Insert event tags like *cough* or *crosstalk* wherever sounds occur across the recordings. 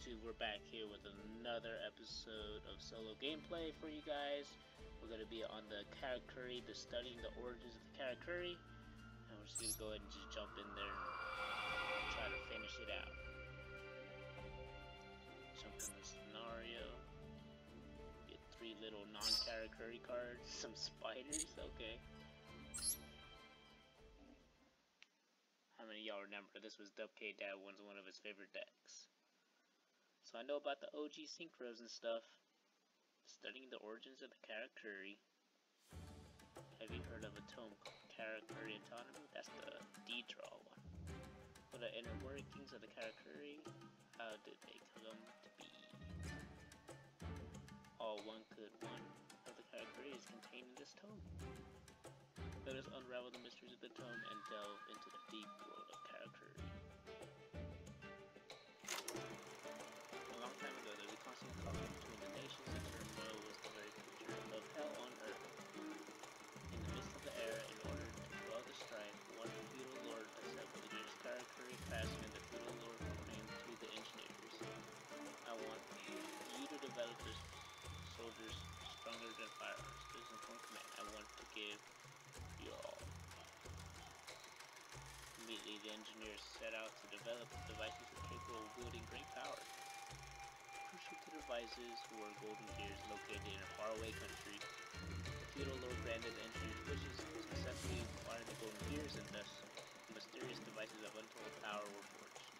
YouTube? We're back here with another episode of solo gameplay for you guys. We're going to be on the Karakuri, the studying the origins of the Karakuri. And we're just going to go ahead and just jump in there and try to finish it out. Jump in the scenario. Get three little non-Karakuri cards. *laughs* Some spiders, okay. How many y'all remember this was Dub K Dad one's one of his favorite decks? So I know about the OG synchros and stuff. Studying the origins of the Karakuri. Have you heard of a tome called Karakuri Anatomy? That's the D-Draw one. What the inner workings of the Karakuri? How did they come to be? All one could one of the Karakuri is contained in this tome. Let us unravel the mysteries of the tome and delve into the deep world of Karakuri. Long time ago, there was a constant conflict between the nations and turmoil was the very picture of hell on earth. In the midst of the era, in order to quell the strife, one feudal lord assembled against Karakuri fashion and the feudal lord proclaimed to the engineers, I want you to develop this soldiers stronger than firearms. This is one command. I want to give you all. Immediately, the engineers set out to develop devices capable of wielding great power. The devices were golden gears located in a faraway country. The feudal lord granted the engineers wishes to successfully acquire the golden gears, and thus mysterious devices of untold power were forged.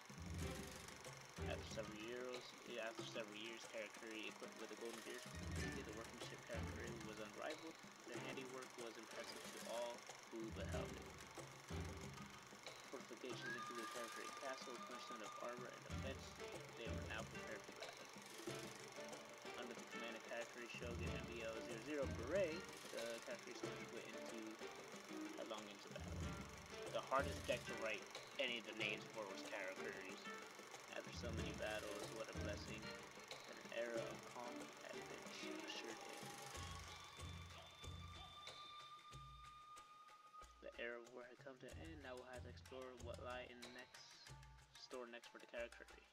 After several years, after several years, Karakuri, equipped with the golden gears, the workmanship Karakuri was unrivaled. Their handiwork was impressive to all who beheld it. Fortifications included Karakuri Castle, cornerstone of armor and defense. They were now prepared for. Under the command of Karakuri Shogun MDL-00 Burei, the Karakuri soldiers went into uh, headlong into battle. The hardest deck to write any of the names for was Karakuri's. After so many battles, what a blessing an era of calm had been ushered in. The era of war had come to an end, now we'll have to explore what lie in the next store next for the Karakuri.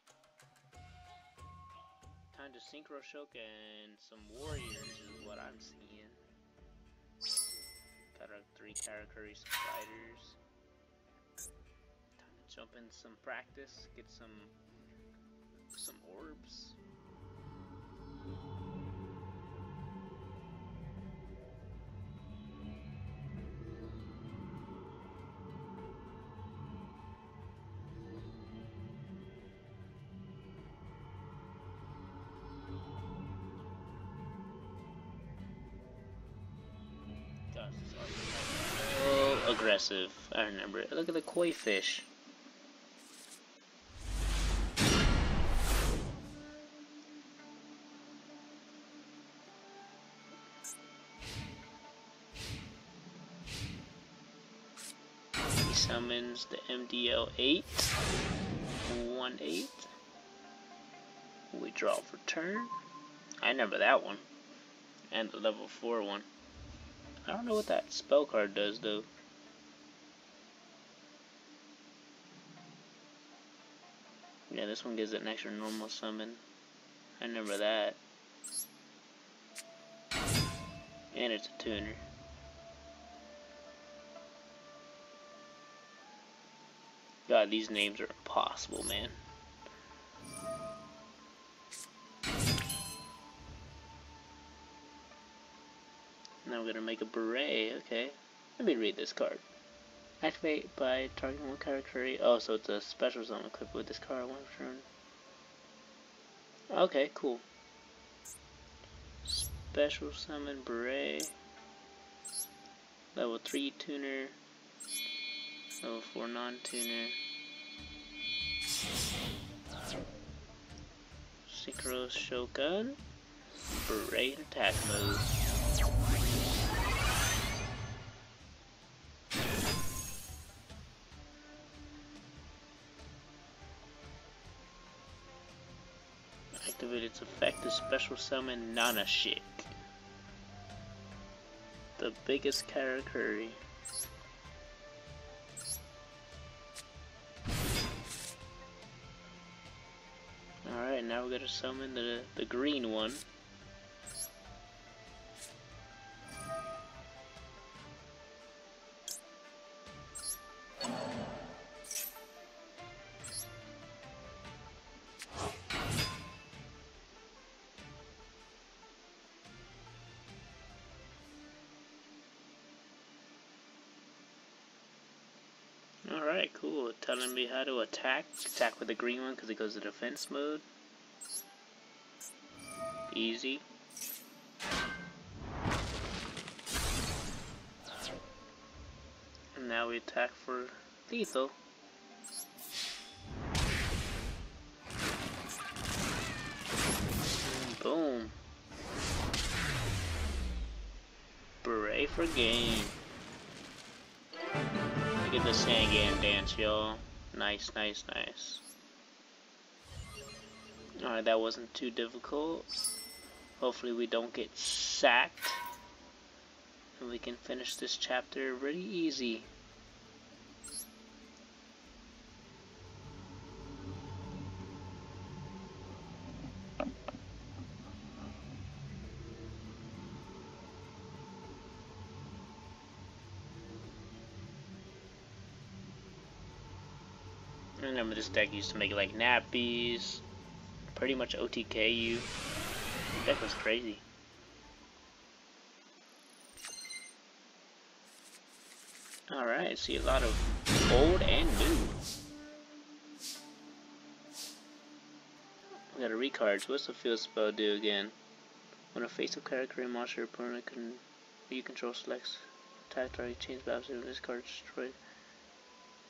Time to synchro shock and some warriors is what I'm seeing. Got our three Karakuri spiders Time to jump in some practice, get some some orbs. So aggressive. I remember it. Look at the koi fish. He summons the MDL8, 1-8. We draw for turn. I remember that one. And the level 4 one. I don't know what that spell card does though. Yeah, this one gives it an extra normal summon. I remember that. And it's a tuner. God, these names are impossible, man. Now we're gonna make a Burei, okay. Let me read this card. Activate by targeting one character. Oh, so it's a special zone equipped with this card one turn. Okay, cool. Special summon Burei. Level 3 tuner. Level 4 non-tuner. Synchro Shogun. Burei attack mode. Activate its effect to special summon Nanashick. The biggest Karakuri. Alright, now we're gonna summon the the green one. Me how to attack. Attack with the green one because it goes to defense mode. Easy. And now we attack for lethal. boom. Burei for game. Look at the Sangan dance, y'all. Nice, nice, nice. Alright, that wasn't too difficult. Hopefully we don't get sacked. And we can finish this chapter really easy. Remember this deck used to make like nappies, pretty much OTK you. The deck was crazy. Alright, see a lot of old and new. We got a recards. What's the field spell do again? When a face of character and monster opponent can you control selects attack target change battle this card destroyed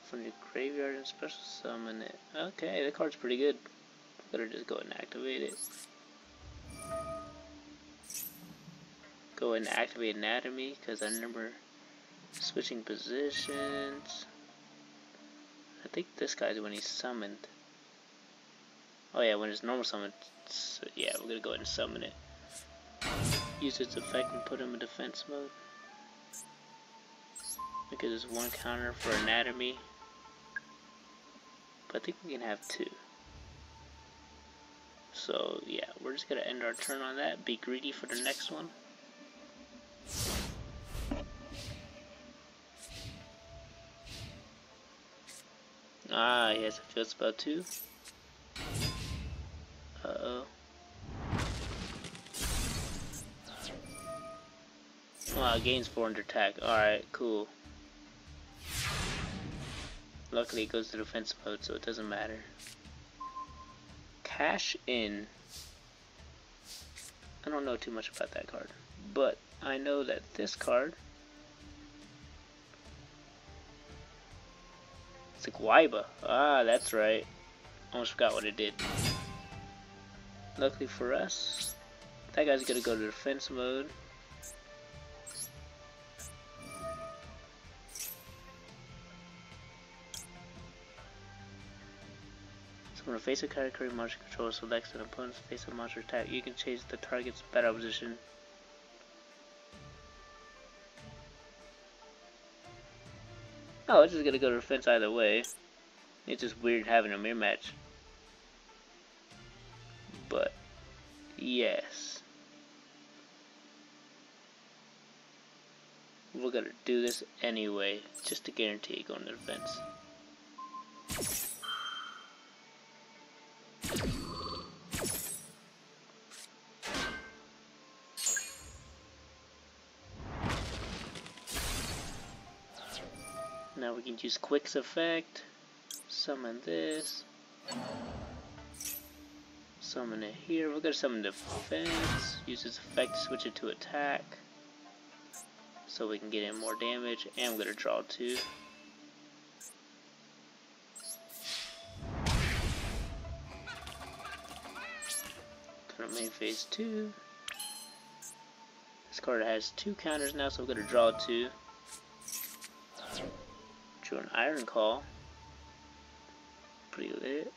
from your graveyard and special summon it. Okay, the card's pretty good. Better just go and activate it. Go and activate anatomy because I remember switching positions. I think this guy's when he's summoned. Oh yeah, when it's normal summon. So yeah, we're gonna go ahead and summon it. Use its effect and put him in defense mode. Because there's one counter for anatomy. But I think we can have two. So yeah, we're just gonna end our turn on that. Be greedy for the next one. Ah, yes, has a field spell too. Uh oh. Wow, gains 400 attack. Alright, cool. Luckily it goes to defense mode, so it doesn't matter. Cash in. I don't know too much about that card, but I know that this card It's like Waiba. Ah, that's right. Almost forgot what it did. Luckily for us, that guy's gonna go to defense mode. A face of character monster control selects an opponent's face of monster attack, you can change the target's battle position. Oh, it's just gonna go to defense either way. It's just weird having a mirror match. But, yes. We're gonna do this anyway, just to guarantee going to defense. Now can use Kuick's effect, summon this, summon it here. We're gonna summon defense, use its effect to switch it to attack, so we can get in more damage, and we're gonna draw two. Turn main phase two. This card has two counters now, so we're gonna draw two to an Iron call. Pretty lit.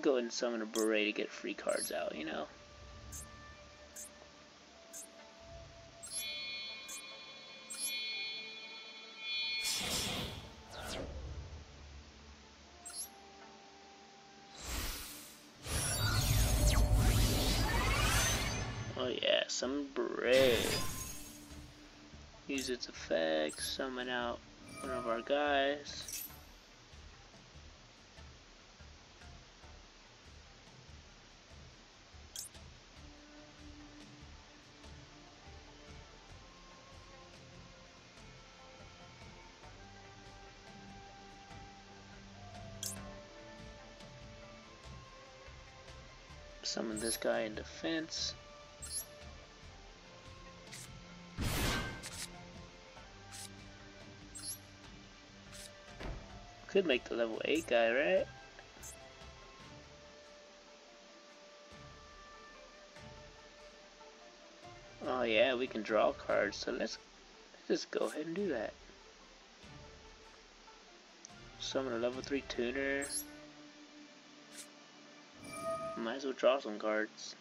Go ahead and summon a Burei to get free cards out, you know? Oh yeah, some bread. Use its effects, summon out one of our guys. Summon this guy in defense. Could make the level 8 guy, right? Oh yeah, we can draw cards, so let's, let's just go ahead and do that. Summon a level 3 tuner. Might as well draw some cards.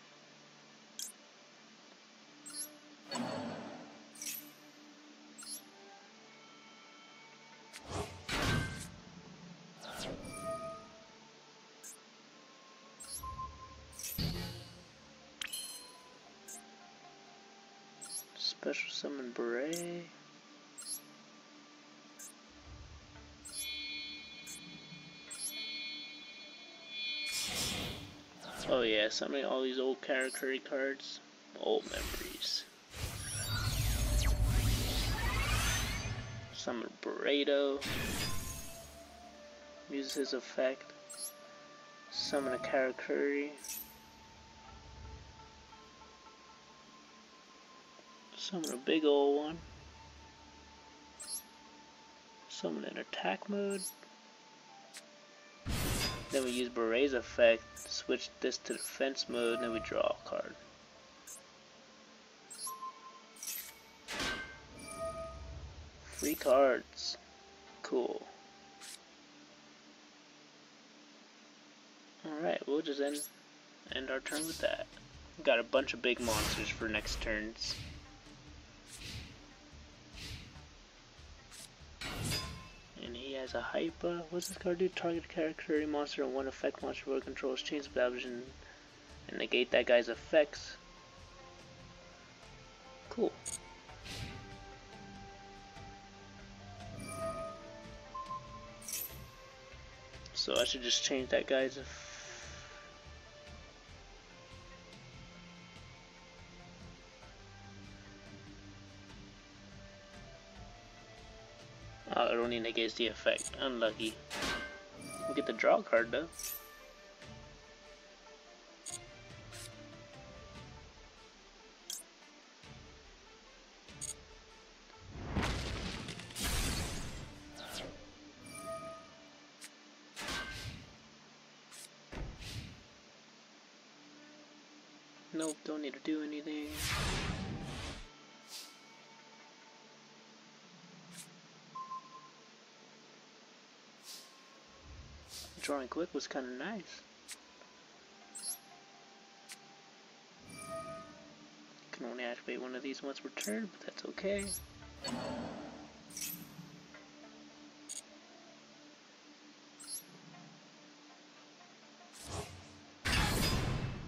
Special summon Burei. Oh yeah, summoning all these old character cards. Old memories. Summon Burrito. Uses his effect. Summon a Karakuri. Summon a big old one. Summon in attack mode. Then we use Burei's effect, switch this to defense mode, then we draw a card. Free cards. Cool. Alright, we'll just end, end our turn with that. Got a bunch of big monsters for next turns. Has a hyper. Uh, what's this card do? Target character, monster, and one effect monster who controls chains of and, and negate that guy's effects. Cool. So I should just change that guy's Uh, oh, it only negates the effect. Unlucky. We get the draw card though. Quick was kind of nice. Can only activate one of these once per turn, but that's okay.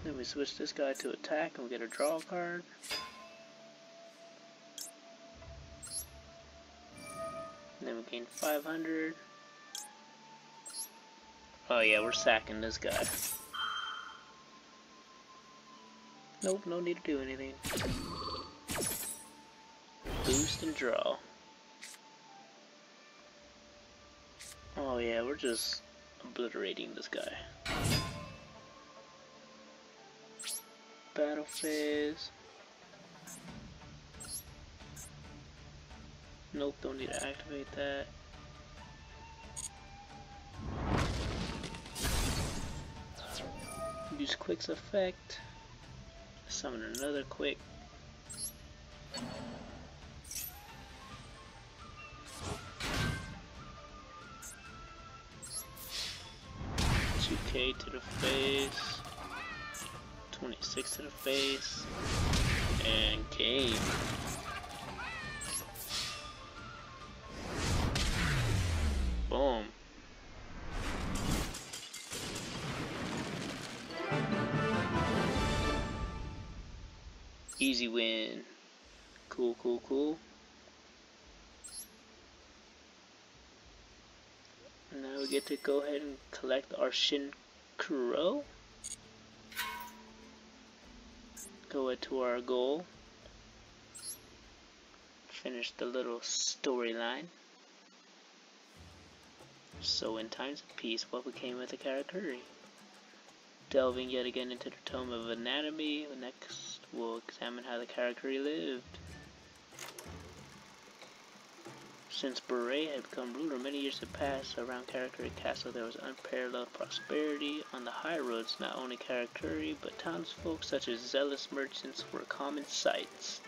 Then we switch this guy to attack and we get a draw card. And then we gain 500. Oh yeah, we're sacking this guy. Nope, no need to do anything. Boost and draw. Oh yeah, we're just obliterating this guy. Battle phase. Nope, don't need to activate that. Use Kuick's effect. Summon another Quick. Two K to the face. Twenty six to the face. And game. Easy win. Cool, cool, cool. Now we get to go ahead and collect our Shin Shinkuro. Go to our goal. Finish the little storyline. So in times of peace, what became of the Karakuri? Delving yet again into the tome of anatomy, next we'll examine how the Karakuri lived. Since Burei had become ruler, many years had passed. Around Karakuri Castle there was unparalleled prosperity. On the high roads, not only Karakuri, but townsfolk such as zealous merchants were common sights.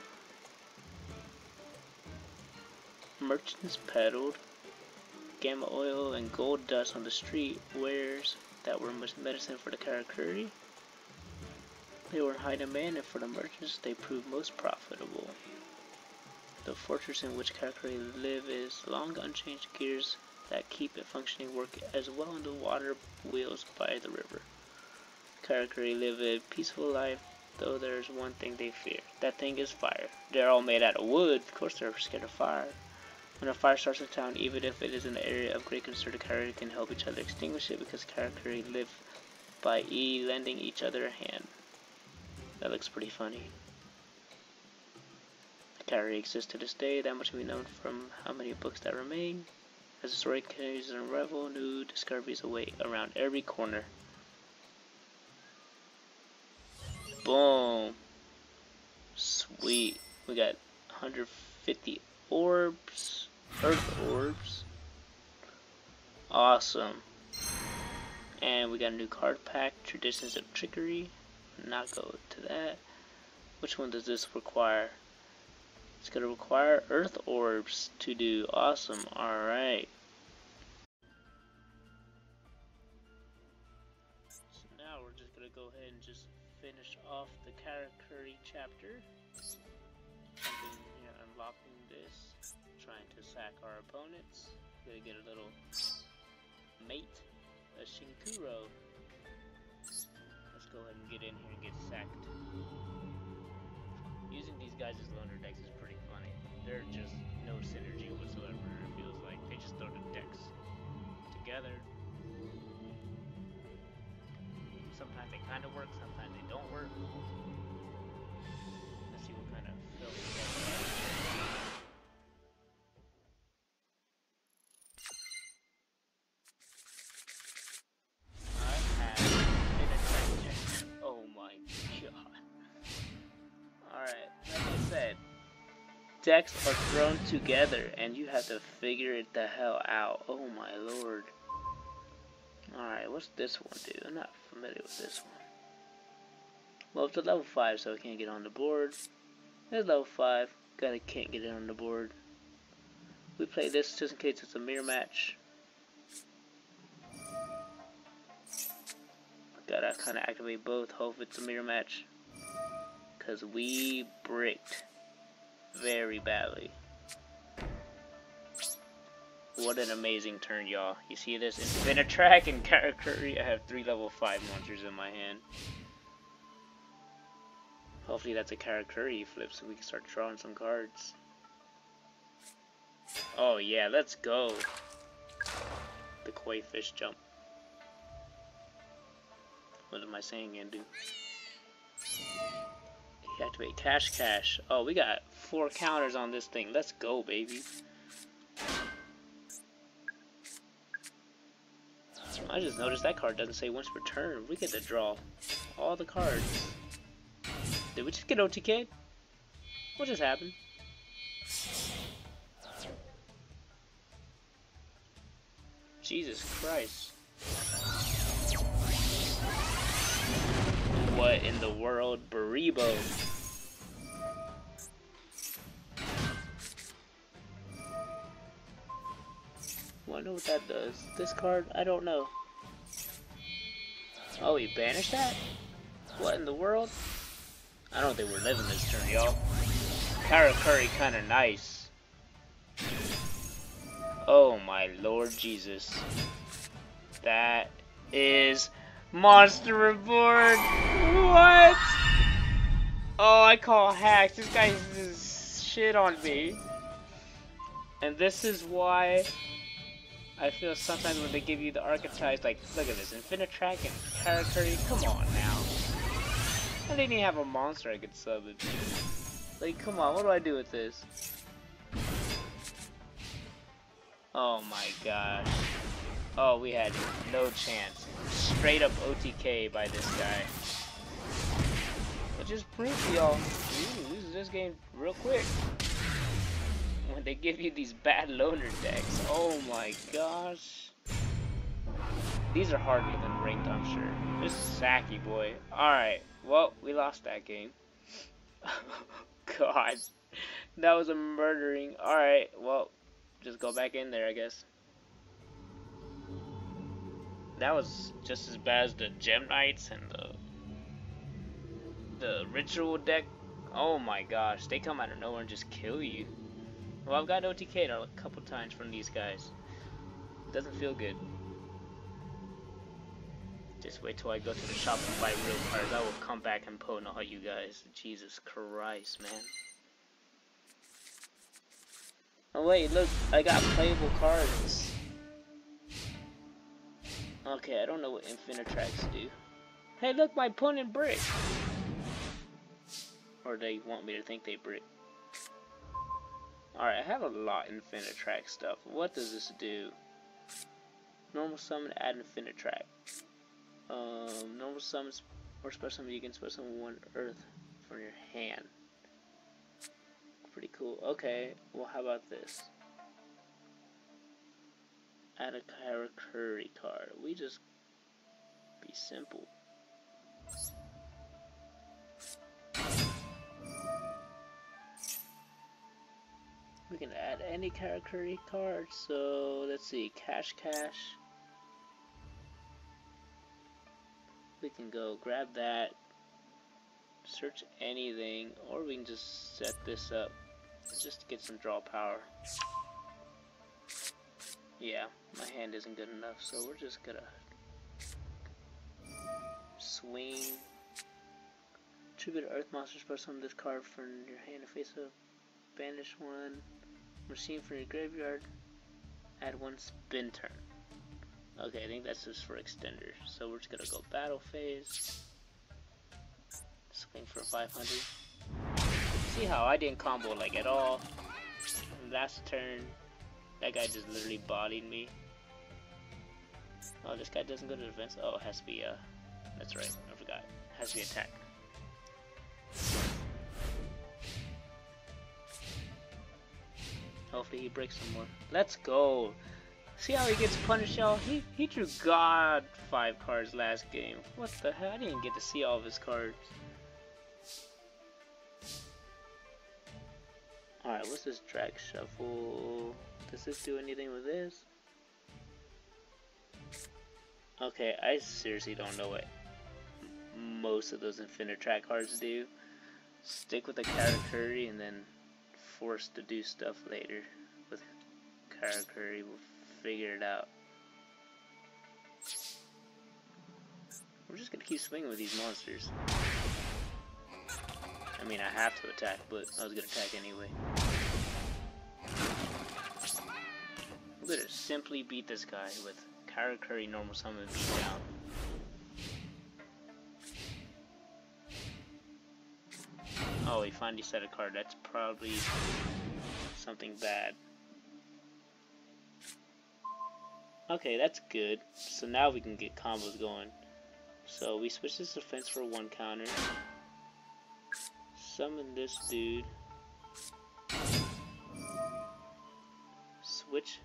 Merchants peddled gamma oil and gold dust on the street wares that were medicine for the Karakuri. They were high demand and for the merchants they proved most profitable. The fortress in which Karakuri live is long unchanged gears that keep it functioning work as well in the water wheels by the river. Karakuri live a peaceful life, though there's one thing they fear. That thing is fire. They're all made out of wood, of course they're scared of fire. When a fire starts in town, even if it is an area of great concern, Karakuri can help each other extinguish it because Karakuri live by e lending each other a hand. That looks pretty funny. Karakuri exists to this day, that much we know from how many books that remain. As the story continues to unravel, new discoveries await around every corner. Boom! Sweet. We got 150 orbs, earth orbs. Awesome. And we got a new card pack, Traditions of Trickery. Not go to that. Which one does this require? It's to require earth orbs to do. Awesome. Alright. So now we're just to go ahead and just finish off the Karakuri chapter. Something here, unlocking this. Trying to sack our opponents. Gonna get a little mate, a Shinkuro. Let's go ahead and get in here and get sacked. Using these guys as loner decks is pretty funny. there's just no synergy whatsoever. It feels like they just throw the decks together. Sometimes they kind of work, sometimes they don't work. Decks are thrown together and you have to figure it the hell out. Oh my lord. Alright, what's this one do? I'm not familiar with this one. Well, it's a level 5, so I can't get on the board. It's level 5. Gotta can't get it on the board. We play this just in case it's a mirror match. Gotta kind of activate both. Hope it's a mirror match. Because we bricked very badly. What an amazing turn, y'all. You see this? Infinitrack and Karakuri. I have three level 5 monsters in my hand. Hopefully that's a Karakuri flip so we can start drawing some cards. Oh yeah, let's go. The koi fish jump. What am I saying, Andu? Activate cash cash. Oh, we got four counters on this thing. Let's go, baby. I just noticed that card doesn't say once per turn. We get to draw all the cards. Did we just get OTK? What just happened? Jesus Christ. What in the world? Baribo. Wonder what that does. This card, I don't know. Oh, he banished that? What in the world? I don't think we're living this turn, y'all. Karakuri kinda nice. Oh my lord Jesus. That is Monster Reborn. What? Oh, I call hacks. This guy just shit on me. And this is why I feel sometimes when they give you the archetypes, like, look at this, Infinitrack and character, come on now. I didn't even have a monster I could summon. Like, come on, what do I do with this? Oh my gosh. Oh, we had no chance. Straight up OTK by this guy. But just to y'all, this game real quick. When they give you these bad loner decks. Oh my gosh. These are harder than ranked, I'm sure. This is Sacky boy. Alright, well, we lost that game. *laughs* God. That was a murdering. Alright, well, just go back in there, I guess. That was just as bad as the Gem Knights and the the Ritual deck. Oh my gosh, they come out of nowhere and just kill you. Well, I've got OTK'd a couple times from these guys. It doesn't feel good. Just wait till I go to the shop and buy real cards. I will come back and pwn all you guys. Jesus Christ, man. Oh wait, look, I got playable cards. Okay, I don't know what Infinitracks do. Hey look, my opponent brick! Or they want me to think they brick. Alright, I have a lot of Infinitrack stuff. What does this do? Normal summon, add Infinitrack. Um, normal summons or special summon, you can special summon one earth from your hand pretty cool. Okay, well how about this? Add a Karakuri card. We just be simple. We can add any character card, so let's see, Cash Cash. We can go grab that, search anything, or we can just set this up just to get some draw power. Yeah, my hand isn't good enough, so we're just gonna swing. Tribute Earth Monsters plus some of this card from your hand to face up. Banish one. Machine from your graveyard. Add one spin turn. Okay, I think that's just for extender. So we're just gonna go battle phase. Swing for 500. See how I didn't combo like at all. Last turn, that guy just literally bodied me. Oh, this guy doesn't go to defense. Oh, it has to be, uh, that's right, I forgot. It has to be attack. Hopefully he breaks some more. Let's go! See how he gets punished, y'all? He, he drew God 5 cards last game. What the hell? I didn't get to see all of his cards. Alright, what's this drag shuffle? Does this do anything with this? Okay, I seriously don't know what most of those Infinitrack cards do. Stick with the Karakuri and then force to do stuff later with Karakuri. We'll figure it out. We're just gonna keep swinging with these monsters. I mean, I have to attack, but I was gonna attack anyway. I'm gonna simply beat this guy with Karakuri normal summon down. Oh, he finally set a card. That's probably something bad. Okay, that's good. So now we can get combos going. So we switch this defense for one counter summon this dude. Switch.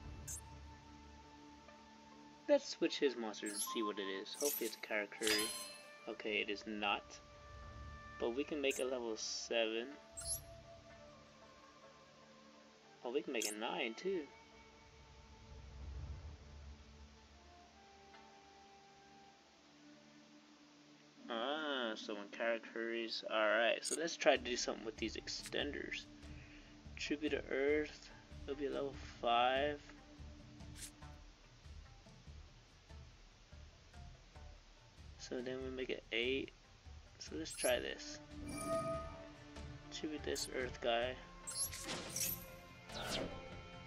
Let's switch his monsters and see what it is. Hopefully it's a Karakuri. Okay, it is not. But we can make a level 7. Oh, we can make a 9 too. Ah, so when Karakuris, alright, so let's try to do something with these extenders. Tribute to Earth, it'll be level 5. So then we make it 8. So let's try this. Be this earth guy.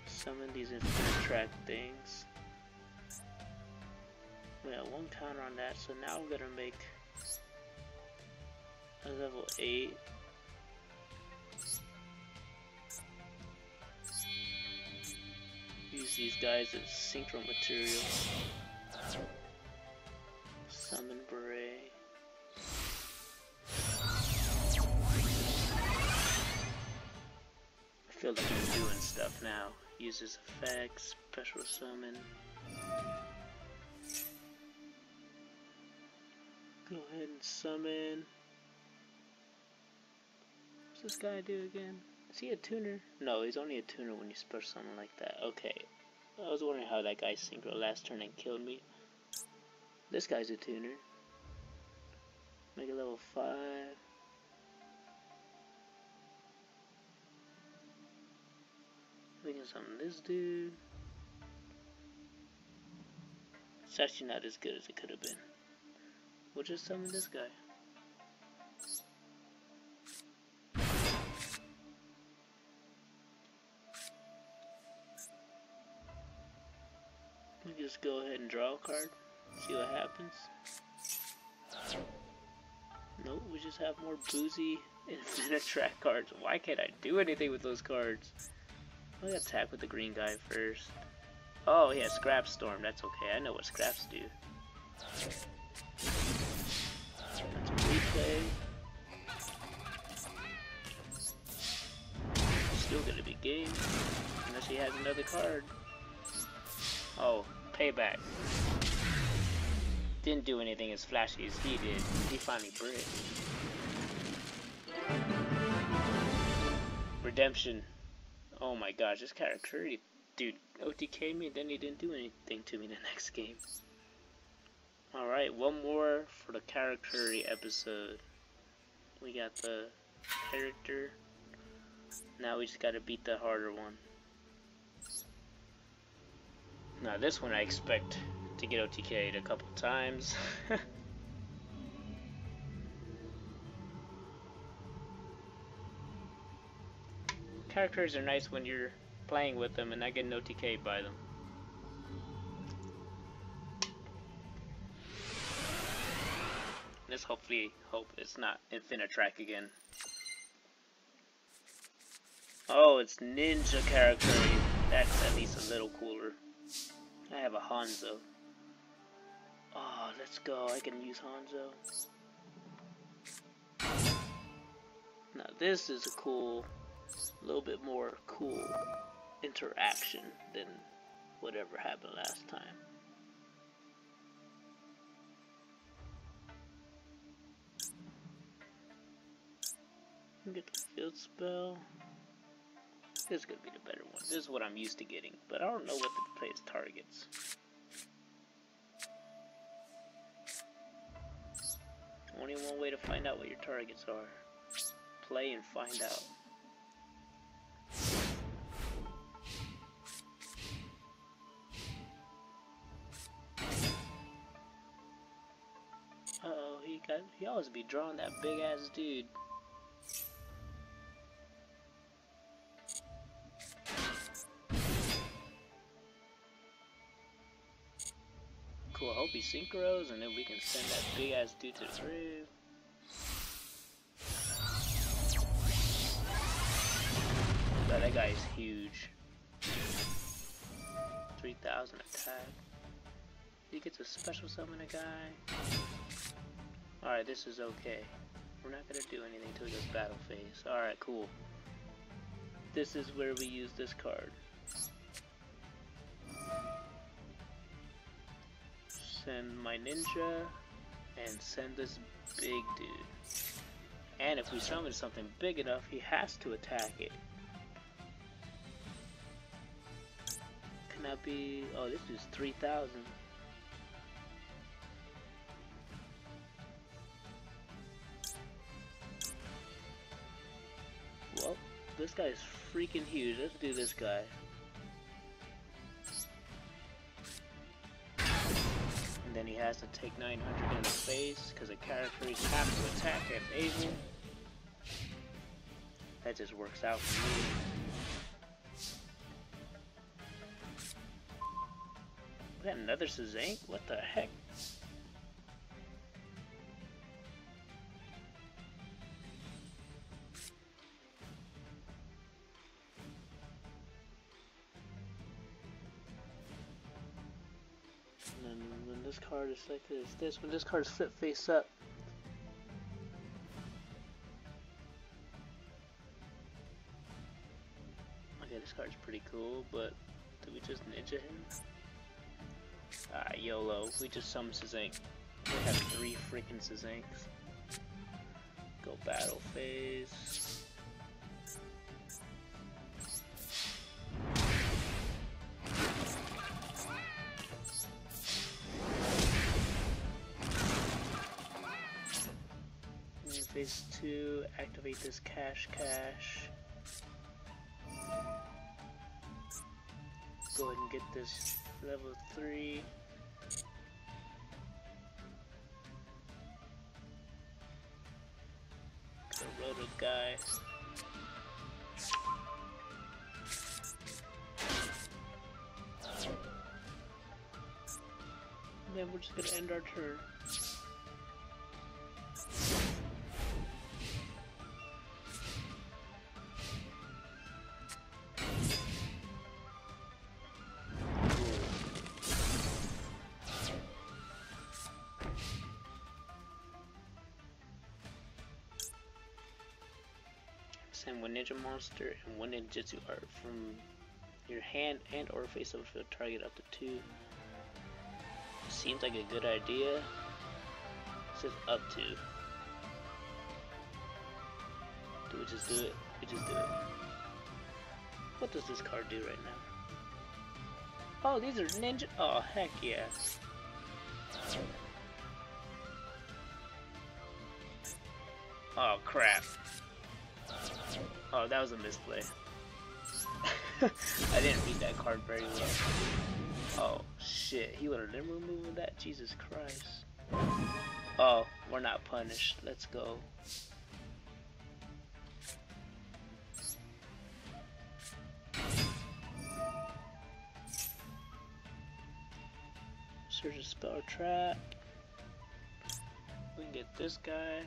Summon these infinite track things. We have one counter on that, so now we're gonna make a level 8. Use these guys as synchro material. Summon Burei. I feel like I'm doing stuff now. Uses effects, special summon. Go ahead and summon. What's this guy do again? Is he a tuner? No, he's only a tuner when you special summon like that. Okay. I was wondering how that guy synchro last turn and killed me. This guy's a tuner. Make it level 5. Can summon this dude. It's actually not as good as it could have been. We'll just summon this guy. We just go ahead and draw a card, see what happens. Nope, we just have more boozy infinite *laughs* track cards. Why can't I do anything with those cards? To attack with the green guy first. Oh, yeah, Scrap Storm. That's okay. I know what Scraps do. That's a replay. Still gonna be game. Unless he has another card. Oh, payback. Didn't do anything as flashy as he did. He finally bricked. Redemption. Oh my gosh, this character, dude, OTK me, then he didn't do anything to me the next game. Alright, one more for the character episode. We got the character. Now we just gotta beat the harder one. Now this one I expect to get OTK'd a couple times. *laughs* characters are nice when you're playing with them and not getting OTK'd by them. Let's hopefully hope it's not Infinitrack again. Oh, it's Ninja character. That's at least a little cooler. I have a Hanzo. Oh, let's go. I can use Hanzo. Now this is a cool a little bit more cool interaction than whatever happened last time. Get the field spell. This is gonna be the better one. This is what I'm used to getting, but I don't know what to play as targets. Only one way to find out what your targets are. Play and find out. He always be drawing that big ass dude. Cool, I hope he synchros and then we can send that big ass dude to the grave. But that guy is huge. 3000 attack. He gets a special summon a guy. Alright, this is okay. We're not gonna do anything he goes battle phase. Alright, cool. This is where we use this card. Send my ninja and send this big dude. And if we summon something big enough, he has to attack it. Can that be... Oh, this is 3,000. This guy is freaking huge. Let's do this guy. And then he has to take 900 in the face because the characters have to attack if able. That just works out for me. We got another Sazank? What the heck? Is like this, this when this card is flip face up. Okay, this card's pretty cool, but did we just ninja him? Ah, YOLO. We just summoned Sazank. We have three freaking Sazanks. Go battle phase activate this cash cash. Go ahead and get this level 3. The rotor guy. Then we're just gonna end our turn. Send one ninja monster and one ninjutsu art from your hand and or face of a target up to two. Seems like a good idea. Says up to. Do we just do it? We just do it. What does this card do right now? Oh, these are ninja. Oh, heck yeah. Oh, crap. Oh, that was a misplay. *laughs* I didn't read that card very well. Oh, shit. He would have never removed that? Jesus Christ. Oh, we're not punished. Let's go. Search a spell trap. We can get this guy.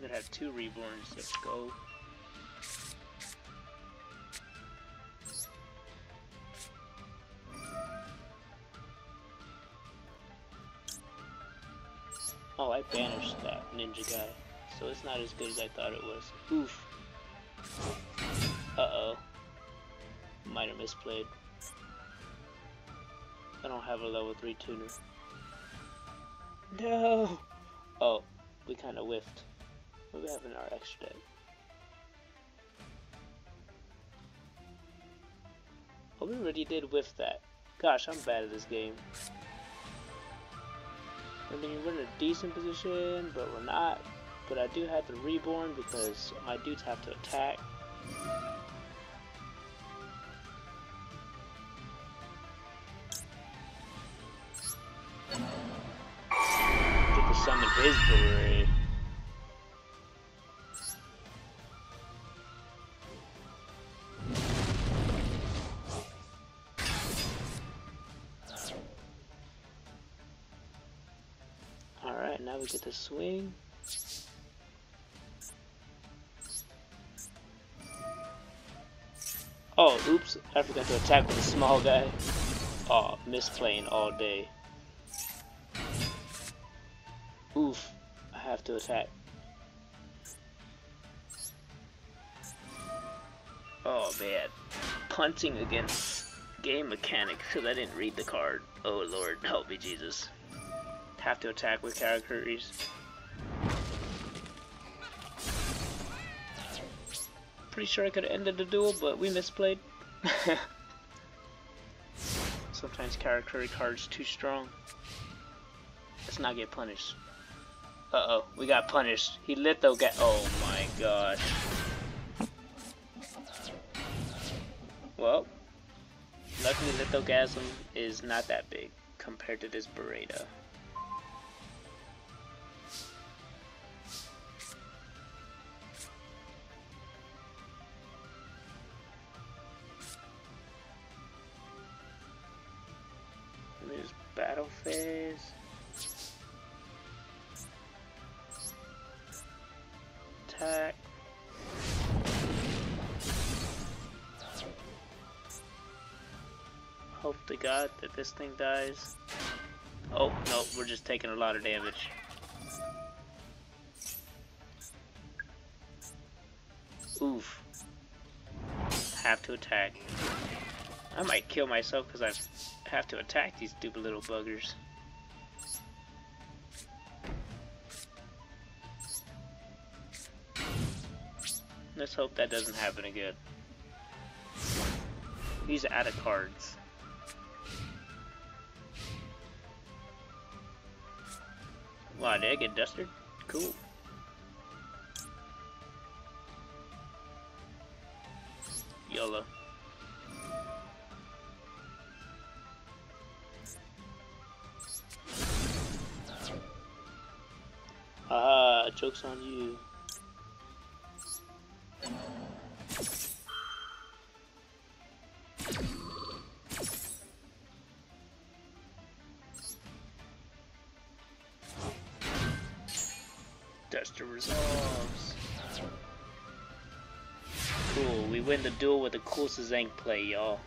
Gonna have two reborns. Let's go. Oh, I banished that ninja guy, so it's not as good as I thought it was. Oof. Uh-oh. Might have misplayed. I don't have a level 3 tuner. No! Oh, we kind of whiffed. What we have in our extra deck? Oh, we already did with that. Gosh, I'm bad at this game. I mean, we're in a decent position, but we're not. But I do have the reborn because my dudes have to attack. Get to swing. Oh, oops, I forgot to attack with a small guy. Oh, misplaying all day. Oof, I have to attack. Oh man, punting against game mechanics because I didn't read the card. Oh lord, help me Jesus. Have to attack with characters. Pretty sure I could have ended the duel, but we misplayed. *laughs* Sometimes character cards too strong. Let's not get punished. Uh oh, we got punished. He litho got. Oh my gosh. Well, luckily Lithogasm is not that big compared to this Beretta. Battle phase. Attack. Hope to God that this thing dies. Oh, no, we're just taking a lot of damage. Oof. Have to attack. I might kill myself because I have to attack these stupid little buggers. Let's hope that doesn't happen again. Are out of cards. Wow, did I get dusted? Cool. Joke's on you. Resolves. Cool, we win the duel with a cool Sazank play, y'all.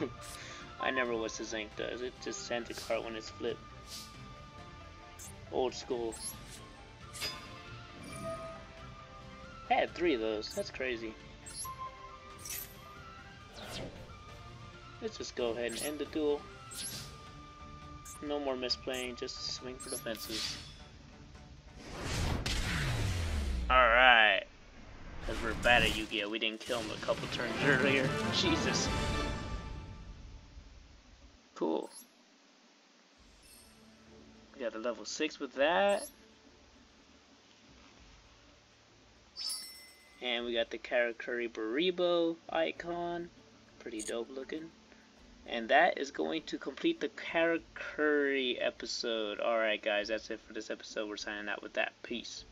*laughs* I never what Sazank does, it just sends a card when it's flipped. Old school. I had three of those, that's crazy. Let's just go ahead and end the duel. No more misplaying, just swing for the fences. Alright. Because we're bad at Yu-Gi-Oh! We didn't kill him a couple turns earlier. *laughs* Jesus. Cool. We got the level 6 with that. And we got the Karakuri Baribo icon. Pretty dope looking. And that is going to complete the Karakuri episode. Alright guys, that's it for this episode. We're signing out with that. Peace.